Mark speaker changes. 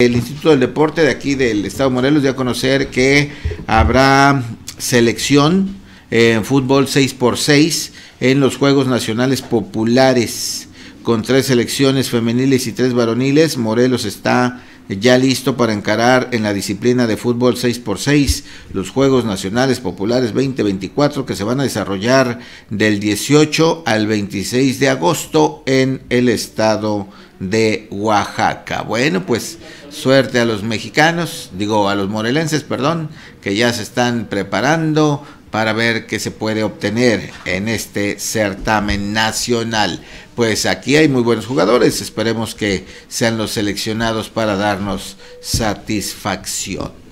Speaker 1: El Instituto del Deporte de aquí del Estado de Morelos dio a conocer que habrá selección en fútbol 6x6 en los Juegos Nacionales Populares con tres selecciones femeniles y tres varoniles. Morelos está ya listo para encarar en la disciplina de fútbol 6x6 los Juegos Nacionales Populares 2024 que se van a desarrollar del 18 al 26 de agosto en el estado de Oaxaca. Bueno, pues suerte a los mexicanos, digo a los morelenses, perdón, que ya se están preparando para ver qué se puede obtener en este certamen nacional. Pues aquí hay muy buenos jugadores, esperemos que sean los seleccionados para darnos satisfacción.